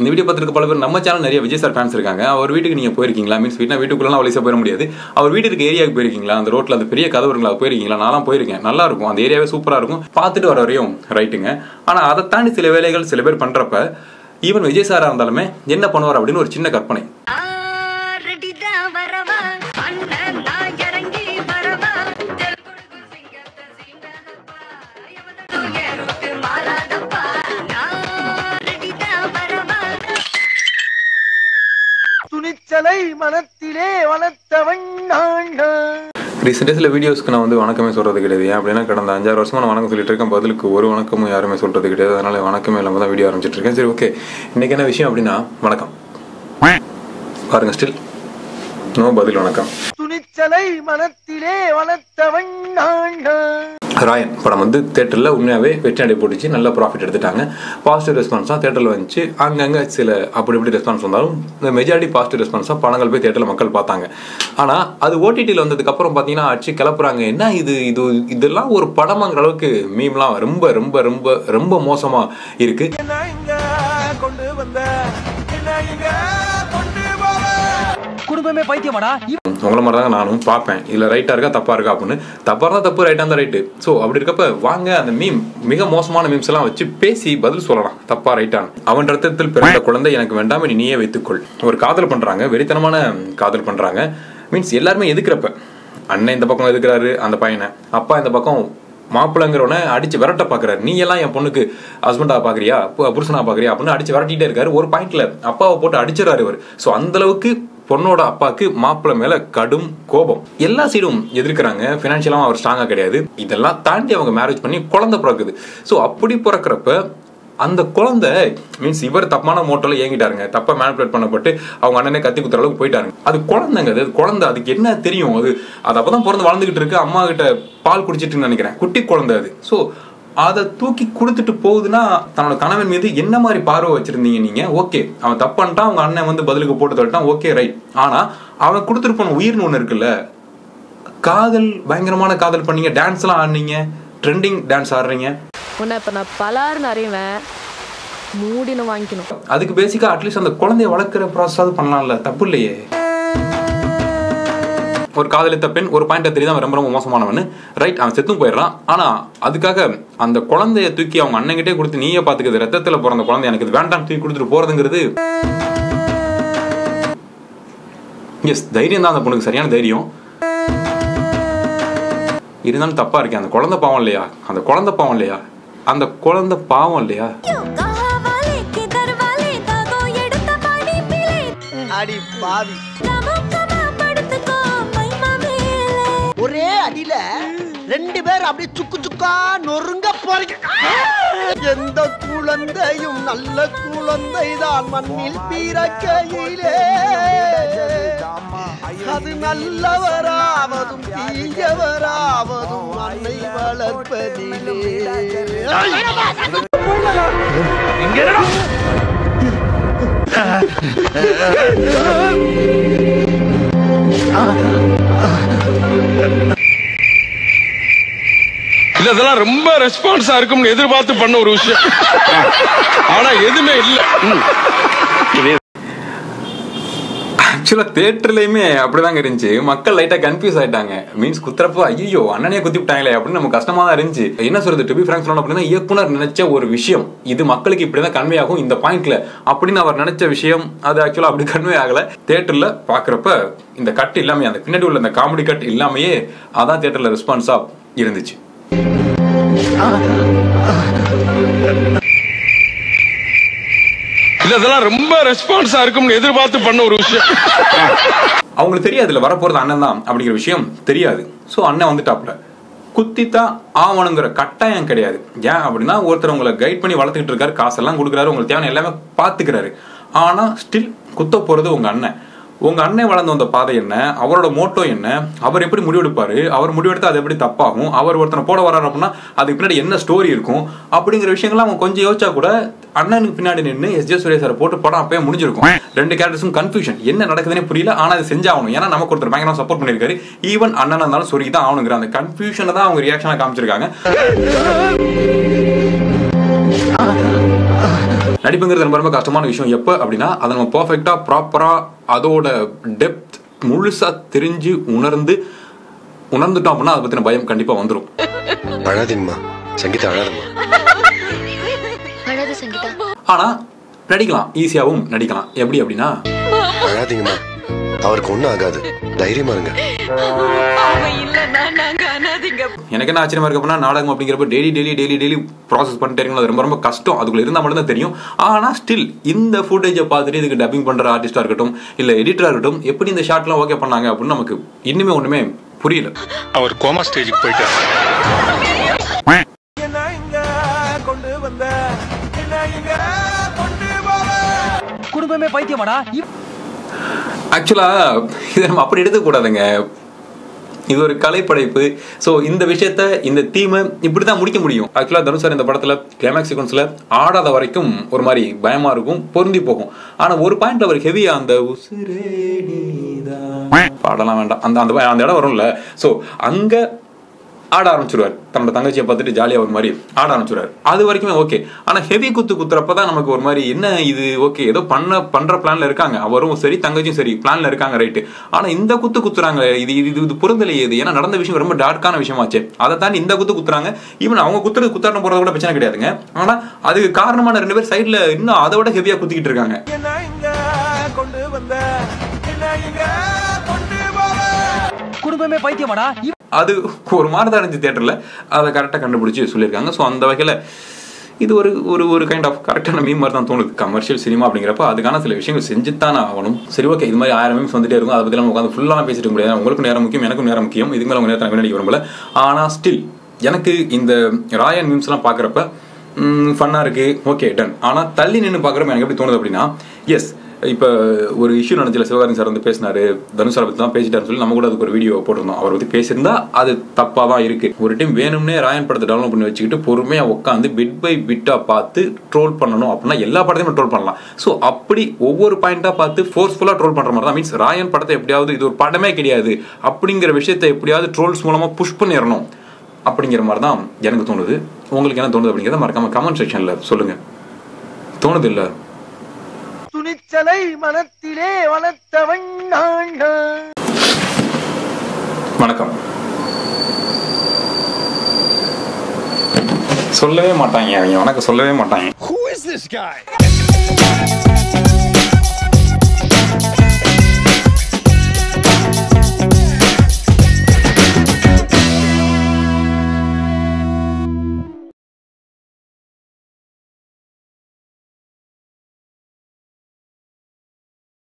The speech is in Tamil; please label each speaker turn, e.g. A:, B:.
A: இந்த வீடியோ பார்த்துருக்க பல பேர் நம்ம சேனல் நிறைய விஜய் சார் ஃபேன்ஸ் இருக்காங்க. அவர் வீட்டுக்கு நீங்க போயிருக்கீங்களா? மீன்ஸ் வீட்டுனா வீட்டுக்குள்ளலாம் அவ்வளோ போயிட முடியாது. அவர் வீட்டுக்கு இருக்க ஏரியாவுக்கு போயிருக்கீங்களா? அந்த ரோட்டில் அந்த பெரிய கதவு இருக்குங்களா போயிருக்கீங்களா? நான்லாம் போயிருக்கேன். நல்லா இருக்கும் அந்த ஏரியாவே சூப்பராக இருக்கும். பார்த்துட்டு வர வரையும் ரைட்டுங்க ஆனா அதை தாண்டி சில வேலைகள் சில பேர் பண்றப்ப ஈவன் விஜய் சாராக இருந்தாலுமே என்ன பண்ணுவார் அப்படின்னு ஒரு சின்ன கற்பனை.
B: துணிச்சலை மனத்திலே வளர்த்தவன் நான்.
A: ரீசெண்டாக சில வீடியோஸ்க்கு நான் வந்து வணக்கமே சொல்றது கிடையாது. ஏன் அப்படின்னா கடந்த அஞ்சாறு வருஷமா நான் வணக்கம் சொல்லிட்டு இருக்கேன். பதிலுக்கு ஒரு வணக்கமும் யாருமே சொல்றது கிடையாது. அதனால வணக்கமே இல்லாமல் தான் வீடியோ ஆரம்பிச்சிட்டு இருக்கேன். சரி ஓகே. இன்னைக்கு என்ன விஷயம் அப்படின்னா வணக்கம். பாருங்க ஸ்டில் நோ பதில் வணக்கம்.
B: துணிச்சலை மனத்திலே வளர்த்தவன் நான்.
A: ராயன் படம் வந்து தேட்டரில் உண்மையாகவே வெற்றி நடை போட்டுச்சு நல்ல ப்ராஃபிட் எடுத்துட்டாங்க. பாசிட்டிவ் ரெஸ்பான்ஸாக தேட்டரில் வந்துச்சு. அங்கங்கே சில அப்படி இப்படி ரெஸ்பான்ஸ் வந்தாலும் இந்த மெஜாரிட்டி பாசிட்டிவ் ரெஸ்பான்ஸாக படங்கள் போய் தேட்டரில் மக்கள் பார்த்தாங்க. ஆனால் அது ஓடிடியில் வந்ததுக்கப்புறம் பார்த்தீங்கன்னா அடிச்சு கிளப்புறாங்க. என்ன இது? இது இதெல்லாம் ஒரு படமாங்கிற அளவுக்கு மீம்லாம் ரொம்ப ரொம்ப ரொம்ப ரொம்ப மோசமாக இருக்குது
C: குடும்பமே பைத்தியமாடா.
A: உங்களை மாதிரி தான் நானும் பார்ப்பேன். இதில் ரைட்டாக இருக்கா தப்பாக இருக்கா அப்படின்னு. தப்பாக இருந்தால் தப்பு ரைட்டாக இருந்தால் ரைட்டு ஸோ அப்படி இருக்கப்ப வாங்க அந்த மீம் மிக மோசமான மீம்ஸ் எல்லாம் வச்சு பேசி பதில் சொல்லலாம். தப்பா ரைட்டான அவன் ரத்தத்தில் பிறந்த குழந்தை எனக்கு வேண்டாம் நீ நீயே வைத்துக்கொள். ஒரு காதல் பண்ணுறாங்க வெறித்தனமான காதல் பண்ணுறாங்க மீன்ஸ் எல்லாருமே எதுக்குறப்ப? அண்ணன் இந்த பக்கம் எதுக்குறாரு அந்த பையனை. அப்பா இந்த பக்கம் மாப்பிள்ளைங்கிறவன அடிச்சு விரட்ட பாக்குறாரு. நீ எல்லாம் என் பொண்ணுக்கு ஹஸ்பண்டா பாக்குறியா புருஷனா பாக்குறியா அப்படின்னு அடிச்சு விரட்டிட்டே இருக்காரு. ஒரு பாயிண்ட்ல அப்பாவை போட்டு அடிச்சிடறாரு இவர். சோ அந்த அளவுக்கு பொண்ணோட அப்பாவுக்கு மாப்பிள்ளை மேல கடும் கோபம். எல்லா சைடும் எதிர்க்கிறாங்க. ஃபினான்ஷியலாகவும் அவர் ஸ்ட்ராங்காக கிடையாது. இதெல்லாம் தாண்டி அவங்க மேரேஜ் பண்ணி குழந்தை பிறக்குது. ஸோ அப்படி பிறக்கிறப்ப அந்த குழந்தை மீன்ஸ் இவர் தப்பான மோட்டோல ஏங்கிட்டாருங்க தப்பா மேனிபுலேட் பண்ணப்பட்டு அவங்க அண்ணனே கத்தி குத்துற அளவுக்கு போயிட்டாருங்க. அது குழந்தைங்க அது குழந்தை அதுக்கு என்ன தெரியும்? அது அது அப்பதான் பிறந்து வளர்ந்துகிட்டு இருக்கு. அம்மா கிட்ட பால் குடிச்சிட்டு நினைக்கிறேன். குட்டி குழந்தை அது. ஸோ அதை தூக்கி கொடுத்துட்டு போகுதுன்னா தன்னோட கணவன் மீது என்ன மாதிரி பார்வை வச்சிருந்தீங்க நீங்க? ஓகே. அவன் தப்பு பண்ணிட்டான் அவங்க அண்ணன் வந்து பதிலுக்கு போட்டு தள்ளிட்டான் ஓகே ரைட் ஆனா அவன் கொடுத்துட்டு போன உயிர்னு ஒண்ணு இருக்குல்ல காதல் பயங்கரமான காதல் பண்ணீங்க டான்ஸ் எல்லாம் ஆடுனீங்க ட்ரெண்டிங் டான்ஸ் ஆடுறீங்க.
D: உன்னை இப்போ நான் பலாருன்னு அறிவேன். மூடின்னு வாங்கிக்கணும்.
A: அதுக்கு பேசிக்கா அட்லீஸ்ட் அந்த குழந்தைய வளர்க்குற ப்ராசஸாவது பண்ணலாம்ல தப்பு இல்லையே. ஒரு காதலித்த பெண் ஒரு பாயிண்ட் தெரியுது அவன் ரொம்ப ரொம்ப மோசமானவன். ரைட் அவன் செத்தும் போயிடுறான். ஆனால் அதுக்காக அந்த குழந்தைய தூக்கி அவங்க அண்ணங்கிட்டே கொடுத்து நீயே பாத்துக்கிறது ரத்தத்தில் பிறந்த குழந்தை எனக்கு இது வேண்டாம் தூக்கி கொடுத்துட்டு போகிறதுங்கிறது எஸ் தைரியம் தான் அந்த பொண்ணுக்கு சரியான தைரியம். இருந்தாலும் தப்பா இருக்கேன் அந்த குழந்தை பாவம் இல்லையா? அந்த குழந்தை பாவம் இல்லையா? அந்த குழந்தை பாவம் இல்லையா?
B: அடி பாவி.
E: ஒரே அடியில ரெண்டு பேர் அப்படியே சுக்கு சுக்கா நொறுங்க போறீங்க. எந்த குழந்தையும் நல்ல குழந்தை தான் மண்ணில் பிறக்கையிலே. அது நல்லவராவதும் தீயவராவதும் மண்ணை வளர்ப்பதிலே.
F: இல்ல இதெல்லாம் ரொம்ப ரெஸ்பான்ஸா இருக்கும்னு எதிர்பார்த்து பண்ண ஒரு விஷயம். ஆனா எதுவுமே இல்ல.
A: ஆக்சுவலாக தேட்டர்லேயுமே அப்படிதாங்க இருந்துச்சு. மக்கள் லைட்டாக கன்ஃபியூஸ் ஆயிட்டாங்க. மீன்ஸ் குத்துறப்போ ஐயோ அண்ணனே குத்தி விட்டாங்களே அப்படின்னு நம்ம கஷ்டமா தான் இருந்துச்சு. என்ன சொல்றது? டு பி ஃப்ராங்க் சொல்லணும் அப்படின்னா இயக்குனர் நினைச்ச ஒரு விஷயம் இது மக்களுக்கு இப்படி தான் கன்வே ஆகும் இந்த பாயிண்ட்ல அப்படின்னு அவர் நினைச்ச விஷயம் அது ஆக்சுவலாக அப்படி கன்வே ஆகல. தேட்டர்ல பாக்குறப்ப இந்த கட் இல்லாமல் அந்த பின்னாடி உள்ள இந்த காமெடி கட் இல்லாமையே அதான் தேட்டரில் ரெஸ்பான்ஸாக இருந்துச்சு.
F: இதெல்லாம் ரொம்ப ரெஸ்பான்ஸா இருக்கும்னு எதிர்பார்த்து பண்ண ஒரு விஷயம்.
A: அவங்களுக்கு தெரியாது இல்ல வரப்போறது அண்ணன் தான் அப்படிங்கிற விஷயம் தெரியாது. ஸோ அண்ணன் வந்துட்டாப்ல குத்தித்தான் ஆவணுங்கிற கட்டாயம் கிடையாது. ஏன் அப்படின்னா ஒருத்தர் உங்களை கைட் பண்ணி வளர்த்துக்கிட்டு இருக்காரு காசெல்லாம் கொடுக்குறாரு உங்களுக்கு தேவையான எல்லாமே பார்த்துக்கிறாரு. ஆனா ஸ்டில் குத்த போறது உங்க அண்ணன். உங்கள் அண்ணன் வளர்ந்து வந்த பாதை என்ன? அவரோட மோட்டோ என்ன? அவர் எப்படி முடிவெடுப்பார்? அவர் முடிவெடுத்து அது எப்படி தப்பாகும்? அவர் ஒருத்தனை போட வராரு அப்படின்னா அதுக்கு பின்னாடி என்ன ஸ்டோரி இருக்கும்? அப்படிங்கிற விஷயங்கள்லாம் அவங்க கொஞ்சம் யோசிச்சா கூட அண்ணனுக்கு பின்னாடி நின்று எஸ். ஜே. சுரேஷ் சார் போட்டு படம் அப்பயே முடிஞ்சிருக்கும். ரெண்டு கேரக்டர்ஸும் கன்ஃபியூஷன் என்ன நடக்குதுன்னே புரியல ஆனால் அது செஞ்சாகணும் ஏன்னா நமக்கு ஒருத்தர் பயங்கரமாக சப்போர்ட் பண்ணியிருக்காரு. ஈவன் அண்ணன் இருந்தாலும் சொல்லி தான் ஆகணுங்கிற அந்த கன்ஃபியூஷனை தான் அவங்க ரியாக்ஷனாக காமிச்சிருக்காங்க. நடிப்புங்கிறது ரொம்ப ரொம்ப கஷ்டமான விஷயம். எப்போ அப்படின்னா அதை நம்ம பர்ஃபெக்டாக ப்ராப்பராக அதோட டெப்த் முழுசா தெரிஞ்சு உணர்ந்து உணர்ந்துட்டோம் அப்படின்னா அதை பற்றின பயம் கண்டிப்பாக வந்துடும்
G: அழாதீங்கம்மா சங்கீதா அழாதம்மா
A: ஆனால் நடிக்கலாம். ஈஸியாகவும் நடிக்கலாம். எப்படி அப்படின்னா
G: அவருக்கு ஒண்ணும் ஆகாது. தைரியமா இருங்க.
A: எனக்கு என்ன ஆச்சரியமா இருக்கு அப்படின்னா நாடகம் அப்படிங்கிறப்ப daily daily daily daily process பண்ணிட்டே இருக்கணும். அது ரொம்ப ரொம்ப கஷ்டம். அதுக்குள்ள இருந்தால் மட்டும் தான் தெரியும். ஆனா ஸ்டில் இந்த ஃபுட்டேஜை பார்த்துட்டு இதுக்கு டப்பிங் பண்ற ஆர்டிஸ்டா இருக்கட்டும் இல்ல எடிட்டரா இருக்கட்டும் எப்படி இந்த ஷாட்லாம் ஓகே பண்ணாங்க அப்படின்னு நமக்கு இன்னுமே ஒண்ணுமே புரியல.
F: அவர் கோமா ஸ்டேஜுக்கு போயிட்டார்.
B: கொண்டு வந்த?
C: குடும்பமே பைத்தியமாடா.
A: ஆக்சுவலா இதை நம்ம அப்படி எடுத்துக்க கூடாதுங்க. இது ஒரு கலைப்படைப்பு. ஸோ இந்த விஷயத்த இந்த தீமை இப்படி தான் முடிக்க முடியும். ஆக்சுவலாக தனுஷ் இந்த படத்தில் கிளைமேக்ஸ் சீக்வன்ஸில் ஆடாத வரைக்கும் ஒரு மாதிரி பயமாக இருக்கும் பொருந்தி போகும். ஆனால் ஒரு பாயிண்ட்ல அவர் ஹெவியாக அந்த உசுரே பாடலாம் வேண்டாம். அந்த அந்த அந்த இடம் வரும்ல. ஸோ அங்கே ஆட ஆரம்பிச்சிருவார். தன்னோட தங்கச்சியை பார்த்துட்டு ஜாலியாக ஒரு மாதிரி ஆட ஆரம்பிச்சிருவார். அது வரைக்குமே ஓகே ஆனால் ஹெவி குத்து குத்துறப்ப தான் நமக்கு ஒரு மாதிரி என்ன இது ஓகே ஏதோ பண்ண பண்ற பிளான்ல இருக்காங்க. அவரும் சரி தங்கச்சியும் சரி பிளான்ல இருக்காங்க ரைட்டு ஆனால் இந்த குத்து குத்துறாங்க இது இது இது இது பொருந்தலையே இது. ஏன்னா நடந்த விஷயம் ரொம்ப டார்க்கான விஷயமாச்சு. அதை தாண்டி இந்த குத்து குத்துறாங்க. ஈவன் அவங்க குத்துறது குத்தாட்டம் போறது கூட பிரச்சனை கிடையாதுங்க. ஆனால் அதுக்கு காரணமான ரெண்டு பேர் சைடில் இன்னும் அதை விட ஹெவியாக குத்திக்கிட்டு இருக்காங்க.
C: குடும்பமே பைத்தியமாடா.
A: அது ஒரு மாதிரி தான் இருந்துச்சு தேட்டரில் அதை கரெக்டாக கண்டுபிடிச்சி சொல்லியிருக்காங்க. ஸோ அந்த வகையில் இது ஒரு ஒரு ஒரு கைண்ட் ஆஃப் கரெக்டான மீம் மாதிரி தான் தோணுது. கமர்ஷியல் சினிமா அப்படிங்கிறப்ப அதுக்கான சில விஷயங்கள் செஞ்சுத்தானே ஆகணும். சரி ஓகே இது மாதிரி ஆயிரம் மீம்ஸ் வந்துட்டே இருக்கும். அதை பற்றி நம்ம உட்காந்து ஃபுல்லாக பேசிட்டு முடியாது. உங்களுக்கு நேரம் முக்கியம் எனக்கும் நேரம் முக்கியம். இதுக்கு மேலே உங்கள் நேரத்தை நான் வீணடிக்க விரும்பல. ஆனால் ஸ்டில் எனக்கு இந்த ராயன் மீம்ஸ்லாம் பார்க்குறப்ப ஃபன்னாக இருக்குது ஓகே டன் ஆனால் தள்ளி நின்று பார்க்குறப்ப எனக்கு எப்படி தோணுது அப்படின்னா எஸ் இப்போ ஒரு இஷ்யூ நடந்துச்சுல சிவகாரன் சார் வந்து பேசினாரு தனுஷ் பற்றி தான் பேசிட்டாருன்னு சொல்லி நம்ம கூட அதுக்கு ஒரு வீடியோ போட்டிருந்தோம். அவர் பற்றி பேசியிருந்தா அது தப்பாக தான் இருக்கு. ஒரு டைம் வேணும்னே ராயன் படத்தை டவுன்லோட் பண்ணி வச்சுக்கிட்டு பொறுமையாக உட்காந்து பிட் பை பிட்டாக பார்த்து ட்ரோல் பண்ணணும் அப்படின்னா எல்லா படத்தையும் ட்ரோல் பண்ணலாம். ஸோ அப்படி ஒவ்வொரு பாயிண்டாக பார்த்து ஃபோர்ஸ்ஃபுல்லாக ட்ரோல் பண்ணுற மாதிரி தான். மீன்ஸ் ராயன் படத்தை எப்படியாவது இது ஒரு படமே கிடையாது. அப்படிங்கிற விஷயத்தை எப்படியாவது ட்ரோல்ஸ் மூலமாக புஷ் பண்ணிடணும் அப்படிங்கிற மாதிரி தான் எனக்கு தோணுது. உங்களுக்கு என்ன தோணுது அப்படிங்கிறத மறக்காம கமெண்ட் செக்ஷனில் சொல்லுங்கள் தோணுது இல்லை?
E: துணிச்சலை மனத்திலே வளர்த்தவன்.
A: வணக்கம். சொல்லவே மாட்டாங்க அவங்க. வணக்கம் சொல்லவே மாட்டாங்க.